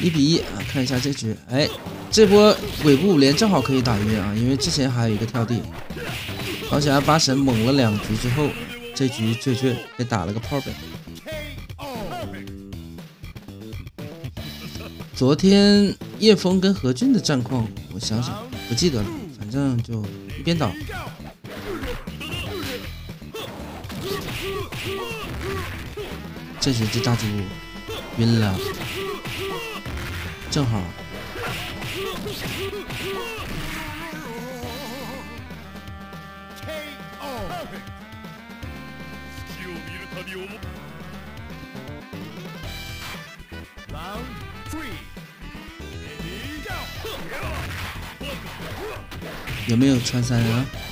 一比一啊，看一下这局，哎，这波鬼步五连正好可以打晕啊，因为之前还有一个跳地。好像八神猛了两局之后，这局倔倔给打了个炮本。昨天叶枫跟何俊的战况，我想想不记得了，反正就一边倒。这局这大猪晕了，正好。有没有穿山啊？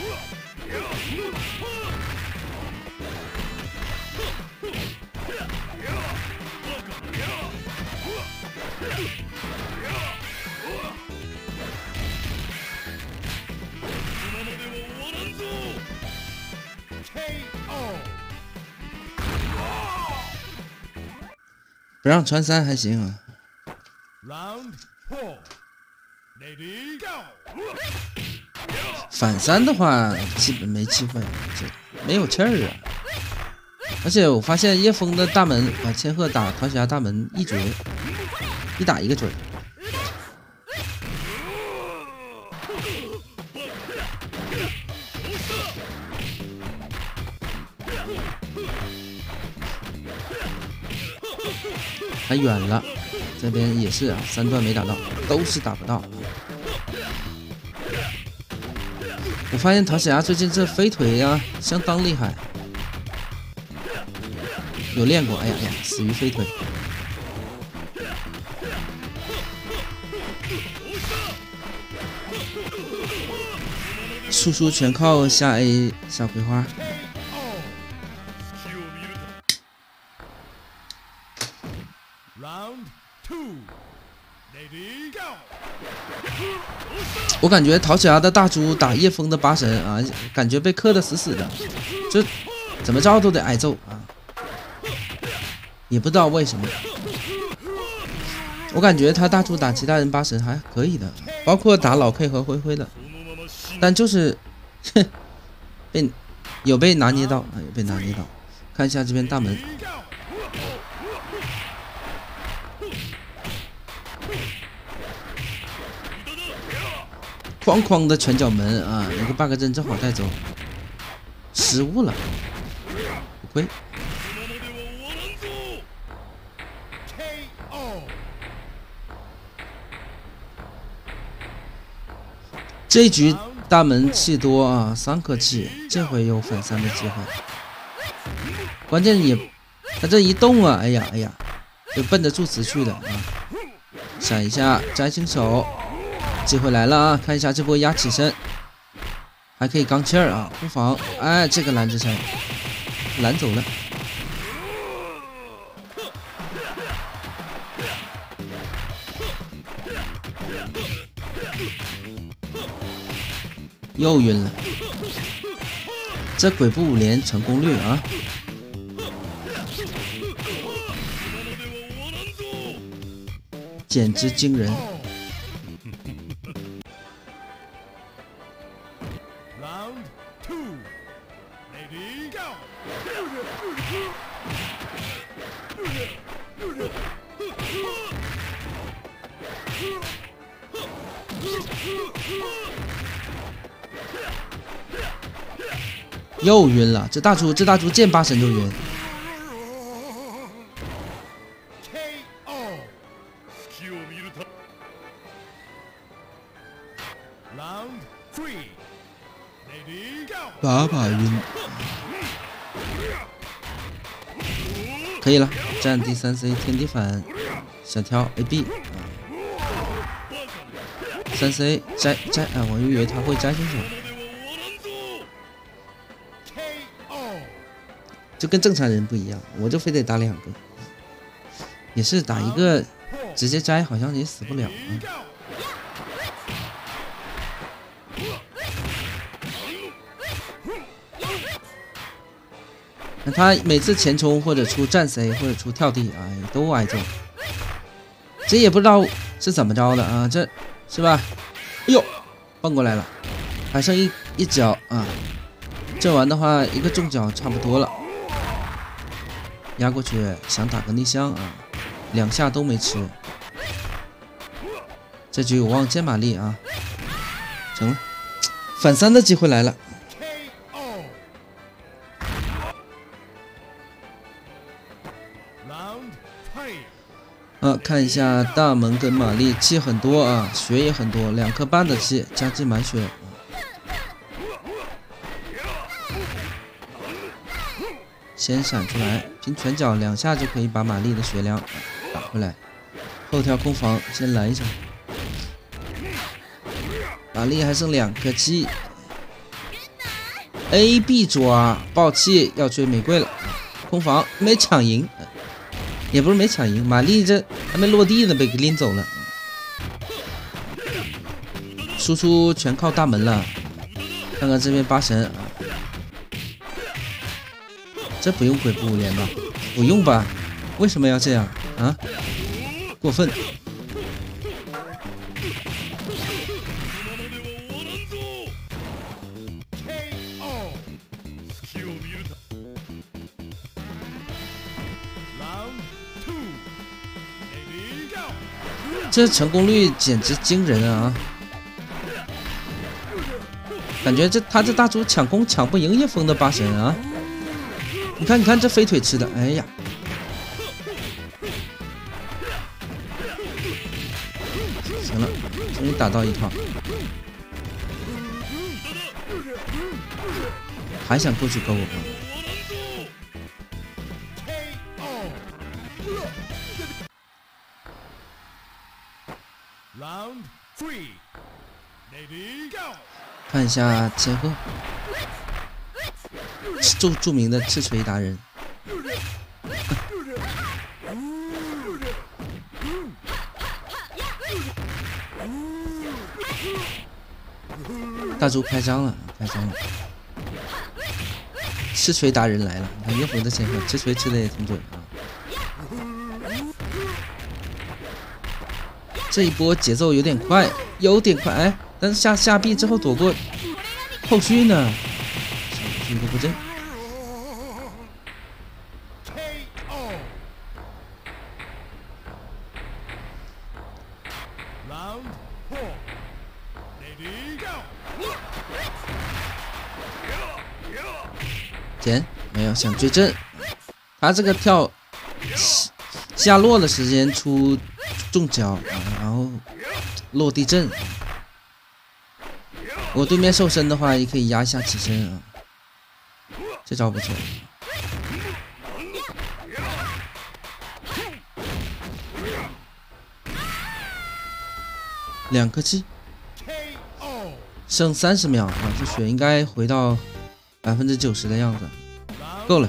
不让穿三还行啊。反三的话，基本没机会，这没有气儿啊。而且我发现叶枫的大门啊，千鹤打唐霞大门一绝，一打一个准。还远了，这边也是啊，三段没打到，都是打不到。我发现唐小牙最近这飞腿呀，相当厉害，有练过。哎呀呀，死于飞腿，输出全靠下 A 下葵花。我感觉陶小牙的大猪打叶枫的八神啊，感觉被克的死死的，这怎么着都得挨揍啊，也不知道为什么。我感觉他大猪打其他人八神还可以的，包括打老 K 和灰灰的，但就是哼 被有被拿捏到啊，有被拿捏到。看一下这边大门。哐哐的拳脚门啊！那个 bug 阵正好带走，失误了，不亏。这局大门气多啊，三颗气，这回有反三的机会。关键也，他这一动啊，哎呀哎呀，就奔着住词去的啊！闪一下，摘星手。机会来了啊！看一下这波压起身，还可以刚气儿啊，不妨哎，这个拦着身，拦走了，又晕了。这鬼步五连成功率啊，简直惊人。晕了，这大猪这大猪见八神就晕。把把晕，可以了，占第三 C 天地反，小跳 AB，三 C 摘摘啊，我以为他会摘进去。就跟正常人不一样，我就非得打两个，也是打一个直接摘，好像也死不了啊。他每次前冲或者出战 C 或者出跳地，哎，都挨揍。这也不知道是怎么着的啊，这是吧？哎呦，蹦过来了，还剩一一脚啊！这完的话，一个重脚差不多了。压过去，想打个内香啊，两下都没吃。这局有望见玛丽啊！成了，反三的机会来了。啊，看一下大门跟玛丽气很多啊，血也很多，两颗半的气加进满血。先闪出来，拼拳脚两下就可以把玛丽的血量打回来。后跳空防，先来一下。玛丽还剩两颗气，A B 抓爆气要追玫瑰了，空防没抢赢，也不是没抢赢，玛丽这还没落地呢，被拎走了。输出全靠大门了，看看这边八神。这不用鬼步连吧？不用吧？为什么要这样啊？过分！这成功率简直惊人啊！感觉这他这大猪抢攻抢不赢叶枫的八神啊！你看，你看这飞腿吃的，哎呀！行了，终于打到一套，还想过去勾我？看一下千鹤。著著名的赤锤达人，大猪开张了，开张了，赤锤达人来了！你看叶枫的前锋，赤锤吃的也挺准啊。这一波节奏有点快，有点快，哎，但是下下臂之后躲过，后续呢？一个不正。减没有想追正，他这个跳下落的时间出重脚，然后落地震。我对面瘦身的话，也可以压一下起身啊。这招不错，两颗鸡，剩三十秒啊！这血应该回到百分之九十的样子，够了，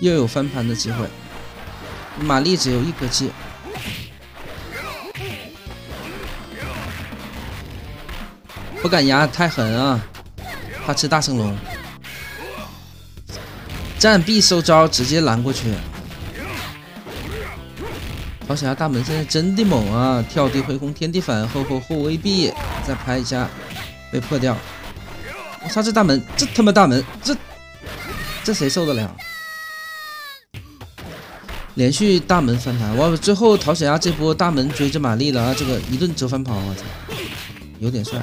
又有翻盘的机会。玛丽只有一颗气，不敢压太狠啊，怕吃大圣龙。战必收招，直接拦过去。好小鸭大门现在真的猛啊！跳地回空，天地反，后后后 A B，再拍一下，被破掉。我操，这大门，这他妈大门，这这谁受得了？连续大门翻盘，哇！最后陶小鸭这波大门追着玛丽了啊！这个一顿折返跑，我操，有点帅。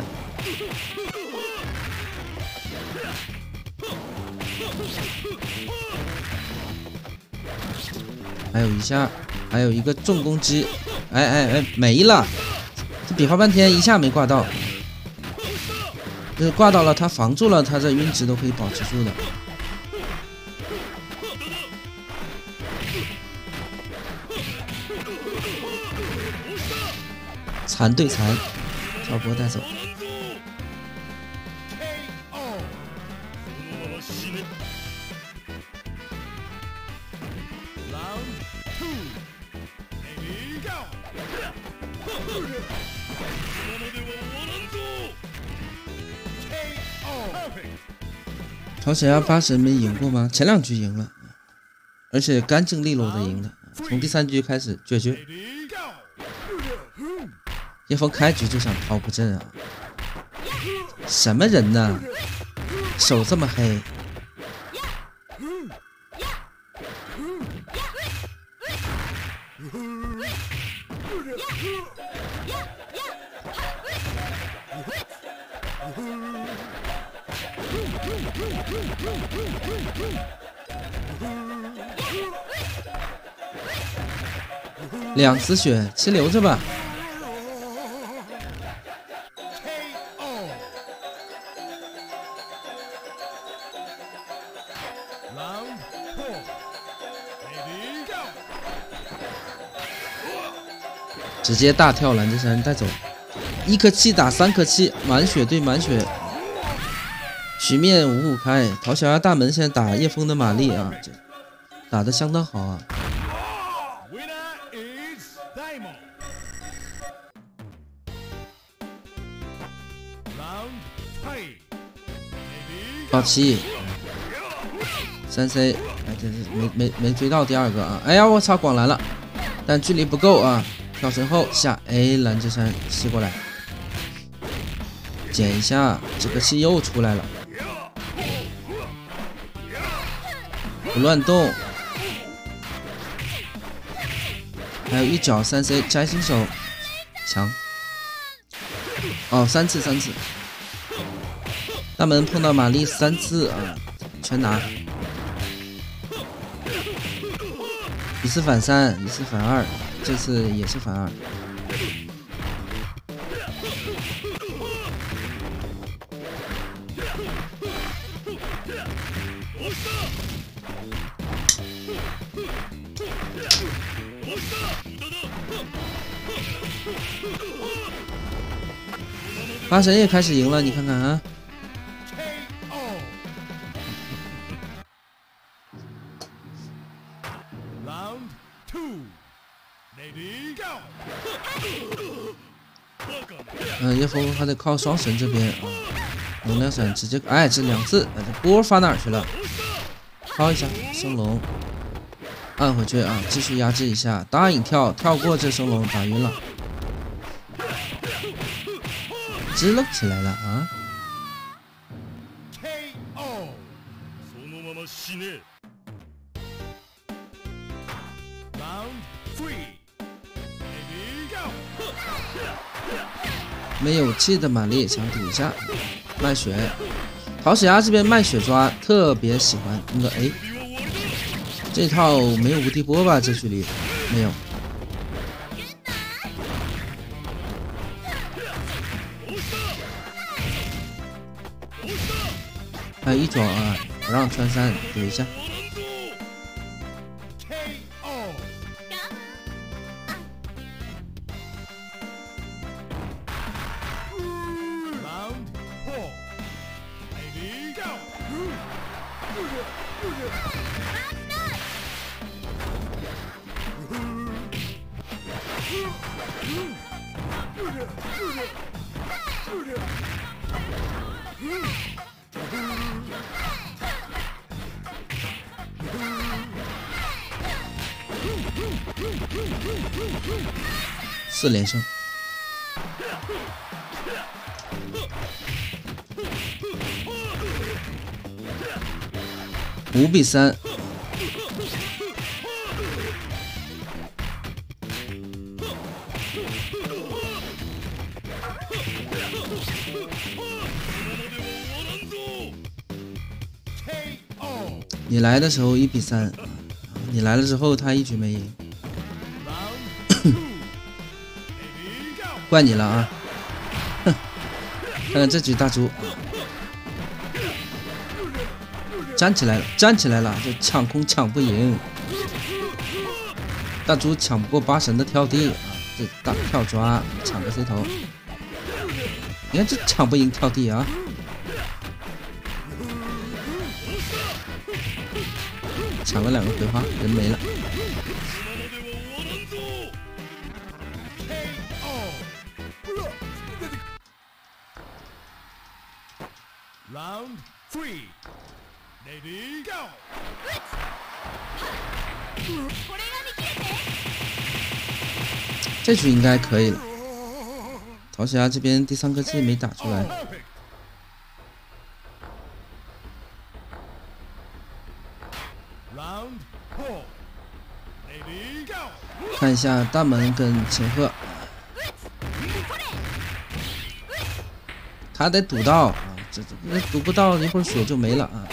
还有一下，还有一个重攻击，哎哎哎，没了！这比划半天，一下没挂到。就是挂到了，他防住了，他这晕值都可以保持住的。残对残，挑波带走。陶小鸭八神没赢过吗？前两局赢了，而且干净利落的赢了，从第三局开始决绝。叶枫开局就想掏不阵啊！什么人呢？手这么黑。两次血，先留着吧。直接大跳蓝之山带走，一颗气打三颗气，满血对满血，局面五五开。陶小丫大门现在打叶枫的玛丽啊，这打的相当好啊。八七，三 C，哎，这是没没没追到第二个啊！哎呀，我操，广蓝了，但距离不够啊。跳身后下 A 蓝之山吸过来，捡一下，这个气又出来了，不乱动，还有一脚三 C 摘新手强，哦三次三次，大门碰到玛丽三次啊，全拿，一次反三，一次反二。这次也是反二，八神也开始赢了，你看看啊。嗯，叶枫还得靠双神这边啊，能量闪直接哎，这两次，哎，这波发哪去了？抛一下升龙，按回去啊，继续压制一下，答应跳，跳过这升龙，打晕了，支棱起来了啊！没有气的玛丽想顶一下，卖血。陶史牙这边卖血抓特别喜欢那个 A，这套没有无敌波吧？这距离没有。还有一种啊，不让穿山等一下。四连胜，五比三。你来的时候一比三，你来了之后他一局没赢，怪你了啊！哼，看看这局大猪站起来了，站起来了，这抢空抢不赢，大猪抢不过八神的跳地啊！这大跳抓抢个 C 头，你看这抢不赢跳地啊！抢了两个葵花，人没了。Round three, Navy go. 这局应该可以了。陶石牙这边第三颗技没打出来。看一下大门跟秦鹤，他得堵到啊，这这堵不到，一会儿血就没了啊，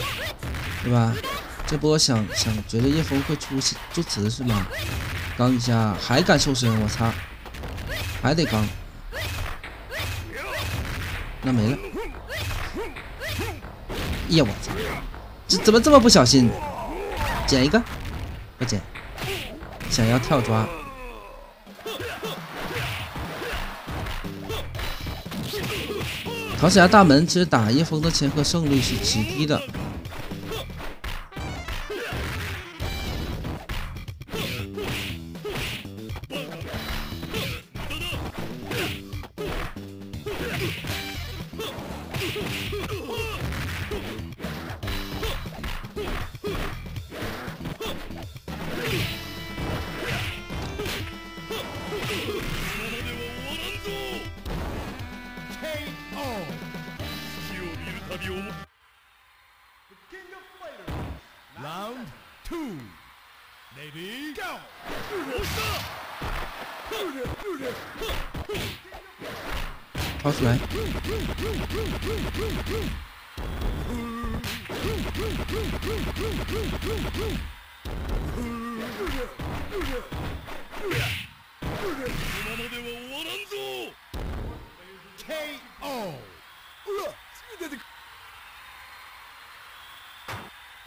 对吧？这波想想觉得叶枫会出出词是吗？刚一下还敢瘦身，我操！还得刚，那没了。呀我操！这怎么这么不小心？捡一个，不捡。想要跳抓，陶石牙大门其实打叶枫的前和胜率是极低的。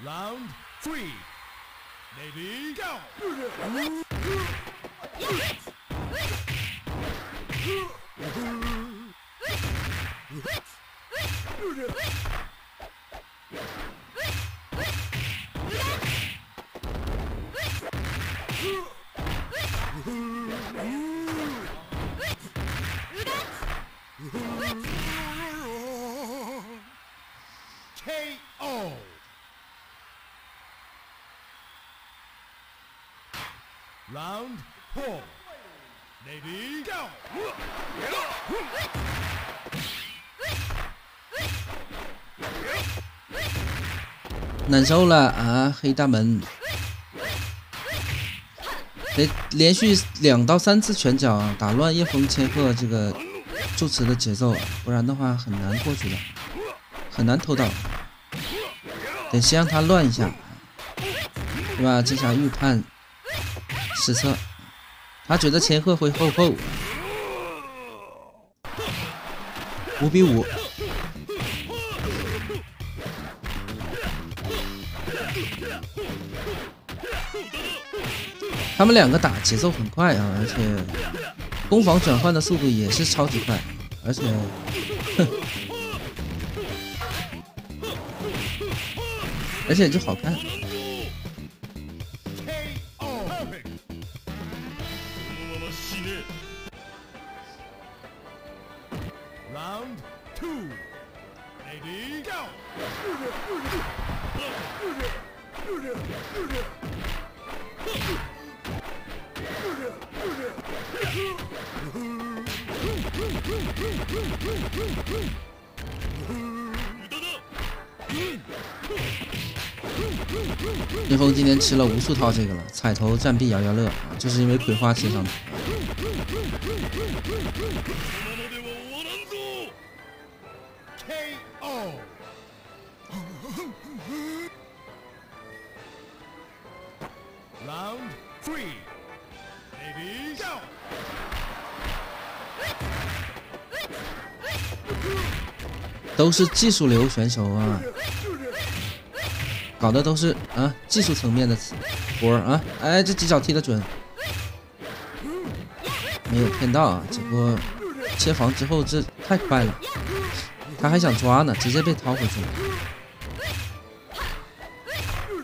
Round three. Navy, go! Let's! Four. Ready, go. 难受了啊，黑大门！得连续两到三次拳脚打乱叶枫千鹤这个助词的节奏，不然的话很难过去的，很难偷到。得先让他乱一下，对吧？这下预判失策，他觉得千鹤会后后，五比五。他们两个打节奏很快啊，而且攻防转换的速度也是超级快，而且，哼，而且就好看。吃了无数套这个了，彩头战臂摇摇乐，就是因为葵花吃上的。都是技术流选手啊，搞的都是技术层面的活啊！哎，这几脚踢的准，没有骗到啊！只不过切防之后这太快了，他还想抓呢，直接被掏回去了。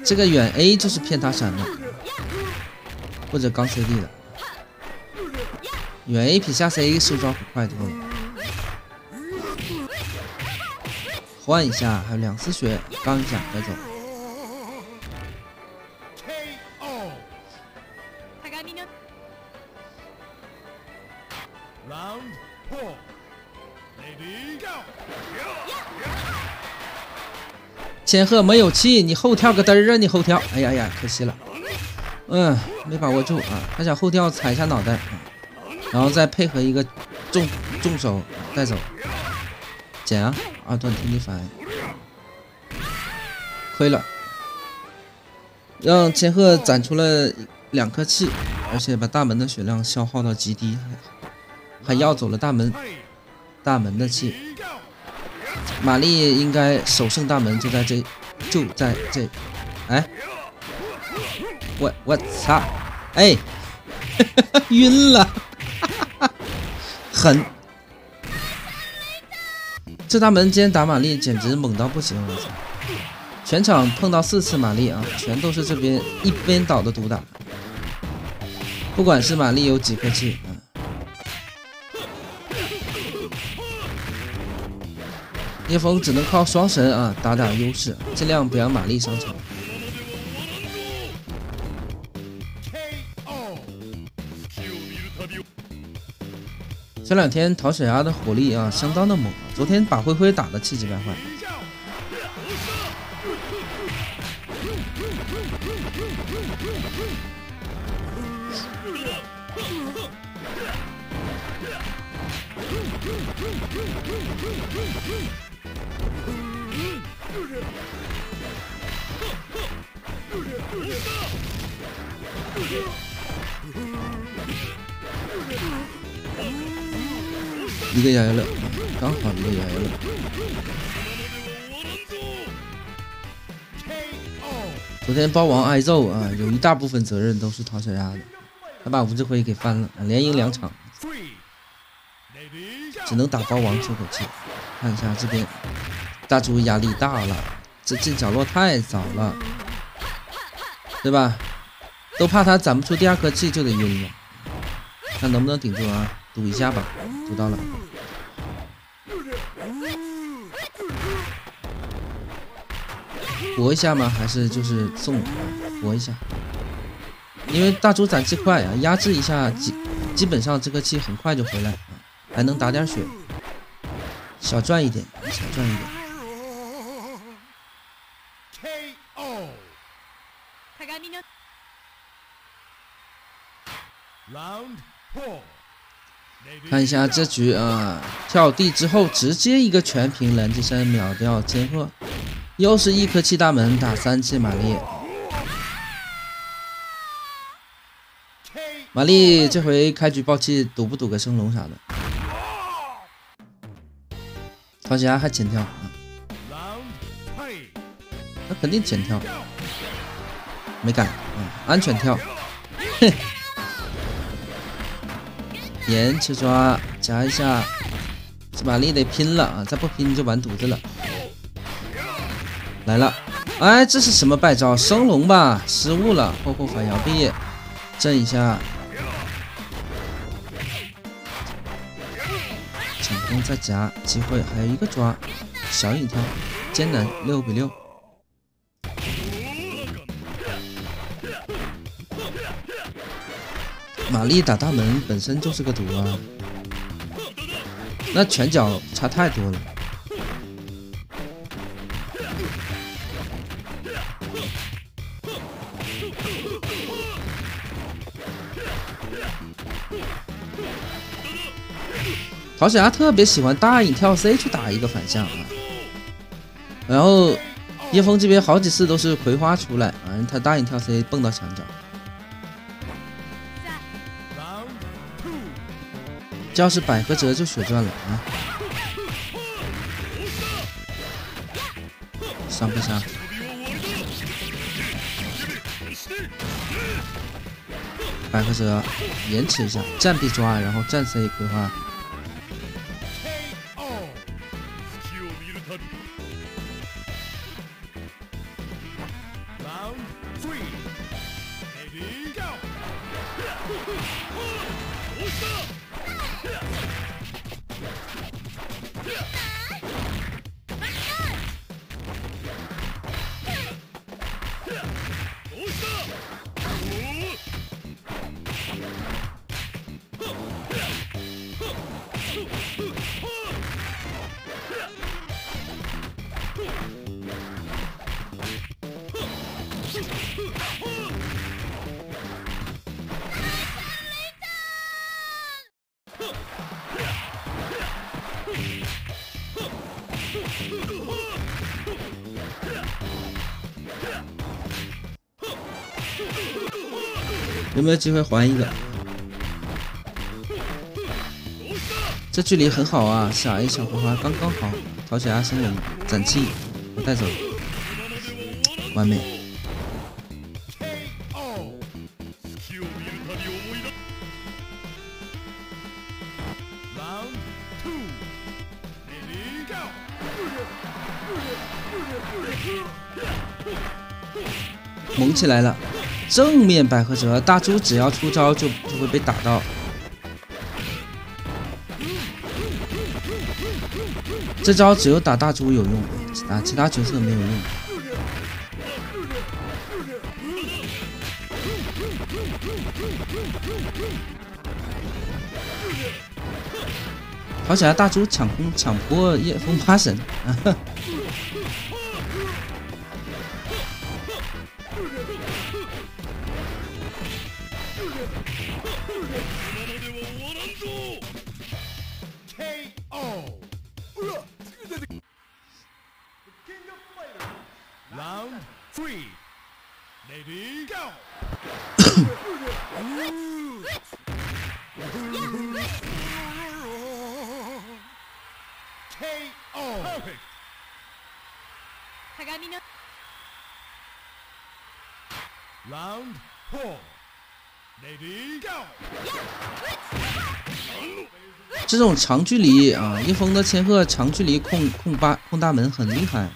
这个远 A 就是骗他闪的，或者刚 CD 的，远 A 比下 C 收招可快多了。换一下，还有两丝血，刚一下带走。千鹤没有气，你后跳个嘚儿啊！你后跳，哎呀呀，可惜了，嗯，没把握住啊！他想后跳踩一下脑袋，然后再配合一个重重手带走，减啊！二段天地反，亏了，让千鹤攒出了两颗气，而且把大门的血量消耗到极低，还要走了大门大门的气。玛丽应该首胜大门就在这，就在这，哎，我我操，哎，晕了，狠！这大门今天打玛丽简直猛到不行，我操！全场碰到四次玛丽啊，全都是这边一边倒的毒打，不管是玛丽有几颗气。叶枫只能靠双神啊打打优势，尽量不让玛丽上场。这两天陶小丫的火力啊相当的猛，昨天把灰灰打的气急败坏。一个摇摇乐，刚好一个摇摇乐。昨天包王挨揍啊，有一大部分责任都是陶小丫的，他把吴志辉给翻了，连赢两场，只能打包王出口气。看一下这边，大猪压力大了，这进角落太早了，对吧？都怕他攒不出第二颗气就得晕了，看能不能顶住啊？赌一下吧，赌到了。搏一下吗？还是就是送？搏一下，因为大猪攒气快啊，压制一下基基本上这个气很快就回来，还能打点血，小赚一点，小赚一点。看一下这局啊，跳地之后直接一个全屏蓝之身秒掉千鹤。又是一颗气大门打三气玛丽，玛丽这回开局爆气赌不赌个升龙啥的？唐小丫还前跳啊？那肯定前跳，没敢，嗯，安全跳，哼，延迟抓夹一下，这把力得拼了啊！再不拼就完犊子了。来了，哎，这是什么败招？升龙吧，失误了，后后反摇臂，震一下，抢攻再夹，机会还有一个抓，小影跳，艰难，六比六。玛丽打大门本身就是个毒啊，那拳脚差太多了。陶小丫特别喜欢大影跳 C 去打一个反向啊，然后叶枫这边好几次都是葵花出来啊，他大影跳 C 蹦到墙角，要是百合折就血赚了啊！伤不伤？百合折延迟一下，战必抓，然后战 C 规划。押した有没有机会还一个？这距离很好啊，小 A 小葵花刚刚好，陶血压升龙斩气，我带走，完美。猛起来了！正面百合折，大猪只要出招就就会被打到。这招只有打大猪有用，打其他角色没有用。好起来，大猪抢空抢不过夜风八神。这种长距离啊，叶枫的千鹤长距离控控八控大门很厉害，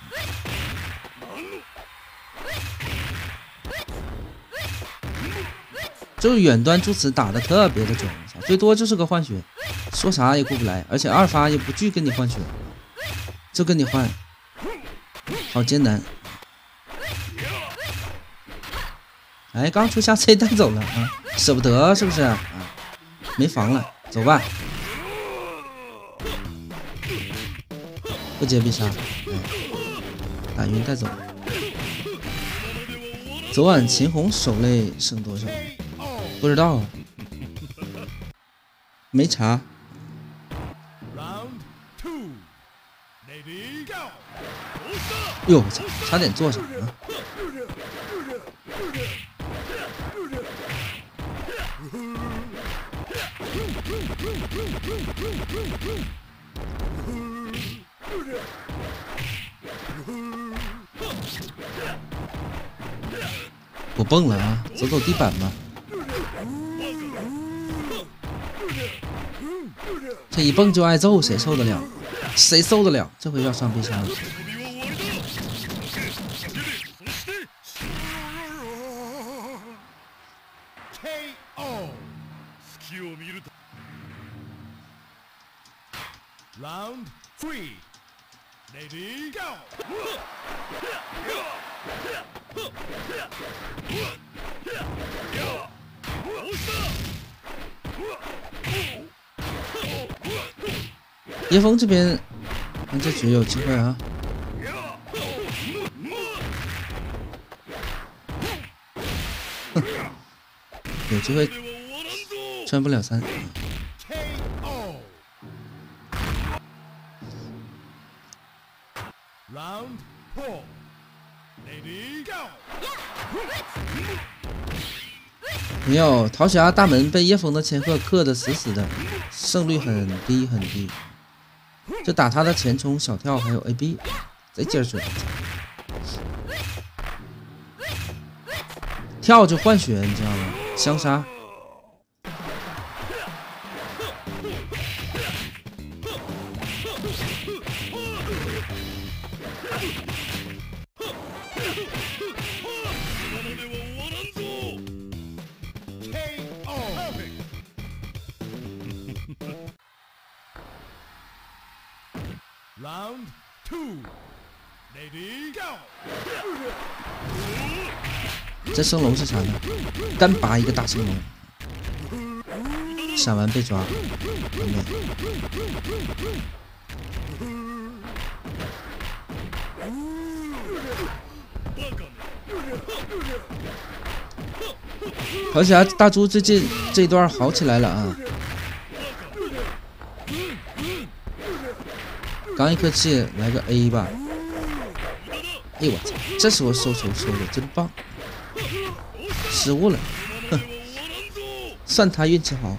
就是远端助词打的特别的准，最多就是个换血，说啥也过不来，而且二发也不惧跟你换血，就跟你换，好艰难。哎，刚出下 C 带走了啊，舍不得是不是啊？没房了，走吧。不接必杀，打晕带走。昨晚秦红手累剩多少？不知道，没查。哟，我操，差点坐上啊！不蹦了啊，走走地板吧。这一蹦就挨揍，谁受得了？谁受得了？这回要上必杀了。叶枫这边，这局有机会啊！哼，有机会穿不了三。Round four, ready go！没有，桃霞大门被叶枫的千鹤克的死死的，胜率很低很低。就打他的前冲、小跳还有 AB，贼劲儿准。跳就换血，你知道吗？相杀。这升龙是啥呢？单拔一个大升龙，闪完被抓，完美。而且大猪最近这一段好起来了啊！刚一颗气来个 A 吧。哎呦我操！这时候收球收的真棒，失误了，哼，算他运气好。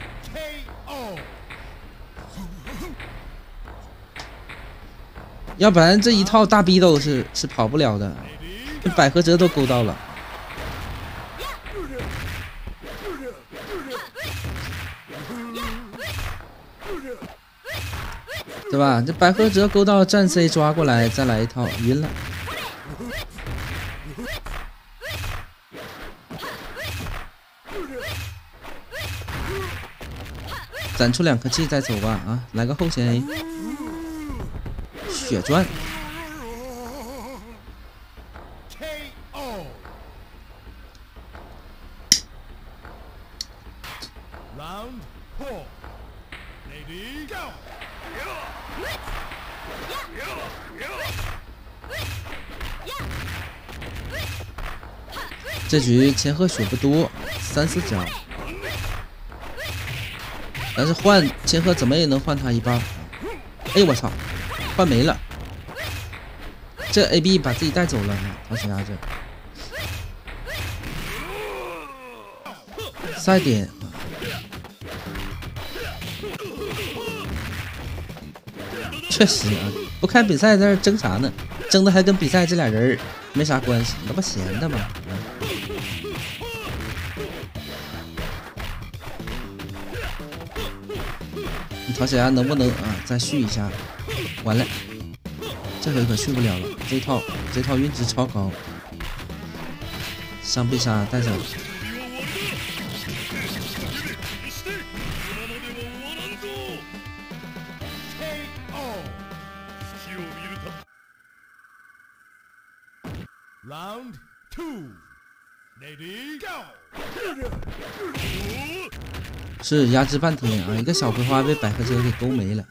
要不然这一套大逼斗是是跑不了的，这百合折都勾到了。对吧？这百合折勾到战 C 抓过来，再来一套晕了。攒出两颗气再走吧啊！来个后弦 A，血钻。这局千鹤血不多，三四角，但是换千鹤怎么也能换他一半。哎呦我操，换没了，这 A B 把自己带走了，唐小鸭这。赛点，确实啊，不看比赛在这争啥呢？争的还跟比赛这俩人没啥关系，那不闲的吗？唐小鸭能不能啊再续一下？完了，这回可续不了了。这套这套运值超高，上必杀带走。是压制半天啊！一个小葵花被百合车给勾没了。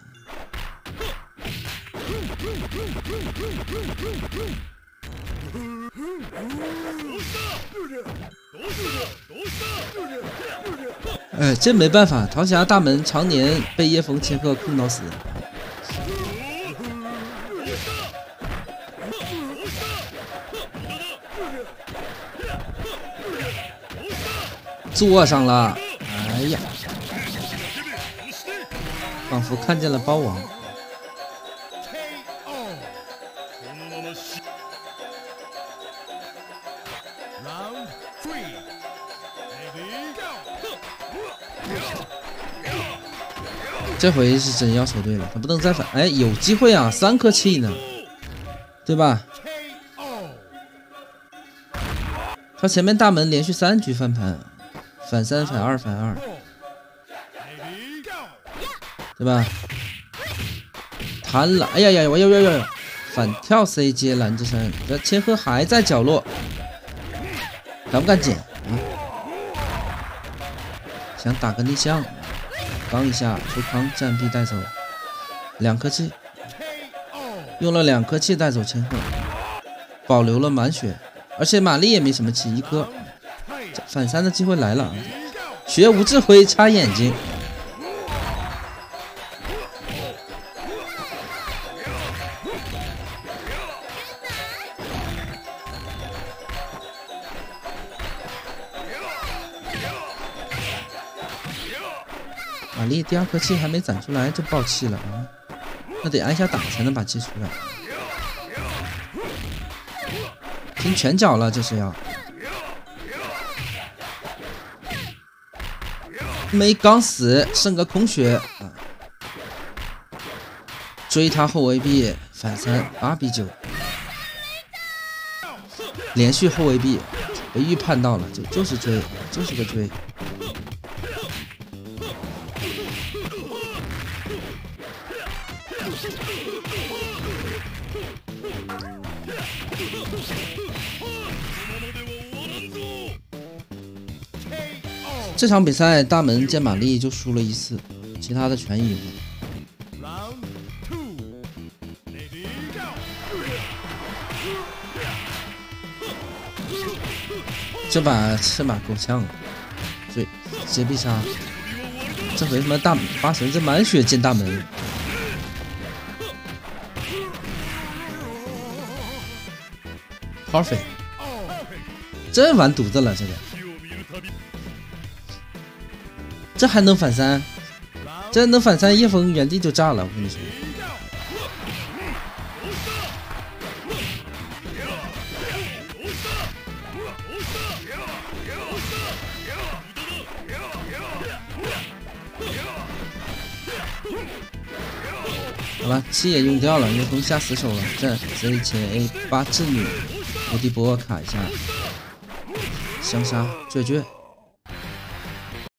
哎，这没办法，唐霞大门常年被叶枫千鹤控到死。坐上了，哎呀！仿佛看见了包王。这回是真要抽对了，他不能再反。哎，有机会啊，三颗气呢，对吧？他前面大门连续三局翻盘，反三反二反二。对吧？贪了！哎呀呀！我要要要！反跳 C 接蓝之山，这千鹤还在角落，敢不敢捡？啊？想打个逆向，刚一下出康战必带走两颗气，用了两颗气带走千鹤，保留了满血，而且玛丽也没什么气，一颗反三的机会来了，学无智慧插眼睛。颗气还没攒出来就爆气了啊！那得按下打才能把气出来。拼拳脚了，这是要。没刚死，剩个空血啊！追他后卫臂反三八比九，连续后卫臂，我预判到了，就就是追，就是个追。这场比赛大门见玛丽就输了一次，其他的全赢。这把这把够呛了，对，接必杀。这回他妈大八神这满血进大门。，perfect，这完犊子了，这个，这还能反三？这能反三，叶枫原地就炸了，我跟你说。好了，气也用掉了，叶枫下死手了。这 Z 切 A 八智女，无敌波卡一下，相杀绝绝。